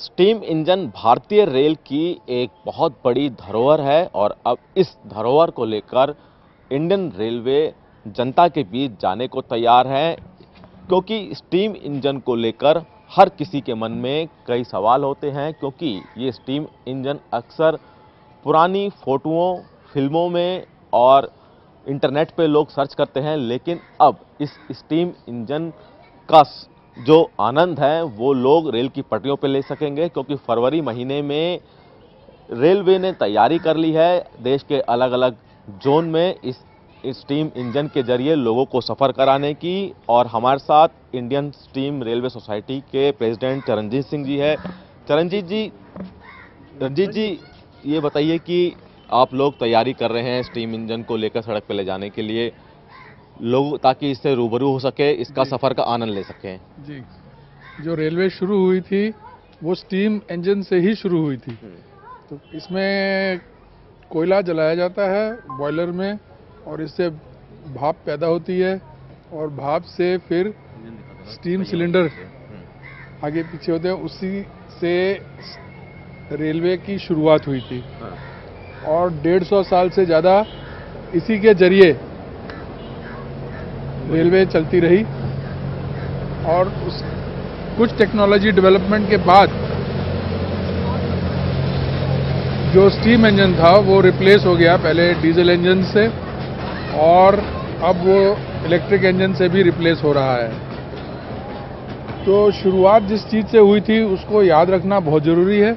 Steam engine भारतीय rail की एक बहुत बड़ी धरोहर है और अब इस धरोहर को लेकर इंडियन रेलवे जनता के बीच जाने को तैयार है, क्योंकि स्टीम इंजन को लेकर हर किसी के मन में कई सवाल होते हैं, क्योंकि ये स्टीम इंजन अक्सर पुरानी फोटोओं, फ़िल्मों में और इंटरनेट पे लोग सर्च करते हैं, लेकिन अब इस स्टीम इंजन का जो आनंद है, वो लोग रेल की पटरियों पे ले सकेंगे, क्योंकि फरवरी महीने में रेलवे ने तैयारी कर ली है देश के अलग अलग जोन में इस स्टीम इंजन के ज़रिए लोगों को सफ़र कराने की। और हमारे साथ इंडियन स्टीम रेलवे सोसाइटी के प्रेसिडेंट चरणजीत सिंह जी है। चरणजीत जी रंजीत जी, ये बताइए कि आप लोग तैयारी कर रहे हैं स्टीम इंजन को लेकर सड़क पर ले जाने के लिए। लोग ताकि इससे रूबरू हो सके इसका सफ़र का आनंद ले सकें। जी। जो रेलवे शुरू हुई थी वो स्टीम इंजन से ही शुरू हुई थी। तो इसमें कोयला जलाया जाता है बॉयलर में और इससे भाप पैदा होती है और भाप से फिर स्टीम सिलेंडर आगे पीछे होते हैं उसी से रेलवे की शुरुआत हुई थी। और डेढ़ सौ साल से ज़्यादा इसी के ज़रिए रेलवे चलती रही और उस कुछ टेक्नोलॉजी डेवलपमेंट के बाद जो स्टीम इंजन था, वो रिप्लेस हो गया पहले डीजल इंजन से और अब वो इलेक्ट्रिक इंजन से भी रिप्लेस हो रहा है। तो शुरुआत जिस चीज़ से हुई थी, उसको याद रखना बहुत ज़रूरी है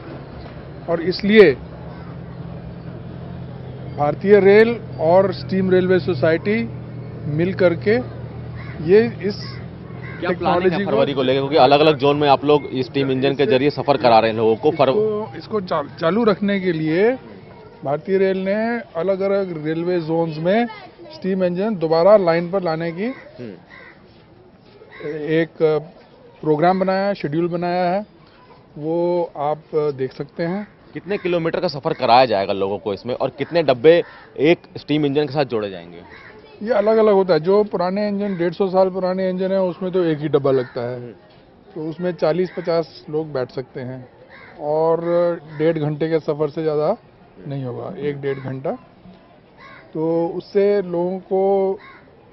और इसलिए भारतीय रेल और स्टीम रेलवे सोसाइटी मिल करके ये इस टेक्नोलॉजी फरवरी को लेकर क्योंकि अलग अलग जोन में आप लोग इस स्टीम इंजन के ज़रिए सफ़र करा रहे हैं लोगों को फर इसको, इसको चालू रखने के लिए भारतीय रेल ने अलग अलग रेलवे जोन्स में स्टीम इंजन दोबारा लाइन पर लाने की हम्म, एक प्रोग्राम बनाया है शेड्यूल बनाया है। वो आप देख सकते हैं। कितने किलोमीटर का सफ़र कराया जाएगा लोगों को इसमें और कितने डब्बे एक स्टीम इंजन के साथ जोड़े जाएँगे? ये अलग अलग होता है। जो पुराने इंजन डेढ़ सौ साल पुराने इंजन है, उसमें तो एक ही डब्बा लगता है। तो उसमें 40-50 लोग बैठ सकते हैं। और डेढ़ घंटे के सफ़र से ज़्यादा नहीं होगा। एक डेढ़ घंटा। तो उससे लोगों को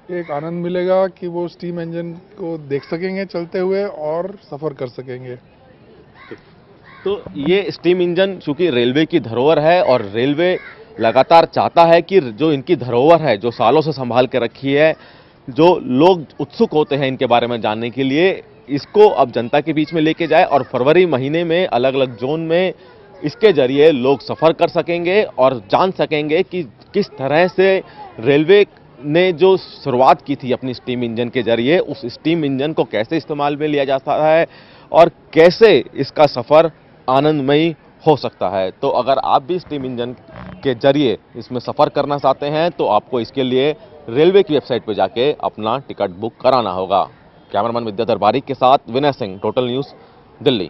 एक आनंद मिलेगा कि वो स्टीम इंजन को देख सकेंगे चलते हुए और सफ़र कर सकेंगे। तो ये स्टीम इंजन चूँकि रेलवे की धरोहर है और रेलवे लगातार चाहता है कि जो इनकी धरोहर है, जो सालों से संभाल के रखी है, जो लोग उत्सुक होते हैं इनके बारे में जानने के लिए, इसको अब जनता के बीच में लेके जाए और फरवरी महीने में अलग अलग जोन में इसके ज़रिए लोग सफ़र कर सकेंगे और जान सकेंगे कि किस तरह से रेलवे ने जो शुरुआत की थी अपनी स्टीम इंजन के ज़रिए, उस स्टीम इंजन को कैसे इस्तेमाल में लिया जाता है और कैसे इसका सफ़र आनंदमयी हो सकता है। तो अगर आप भी स्टीम इंजन के ज़रिए इसमें सफ़र करना चाहते हैं तो आपको इसके लिए रेलवे की वेबसाइट पर जाके अपना टिकट बुक कराना होगा। कैमरामैन विद्याधर बारिक के साथ विनय सिंह टोटल न्यूज़ दिल्ली।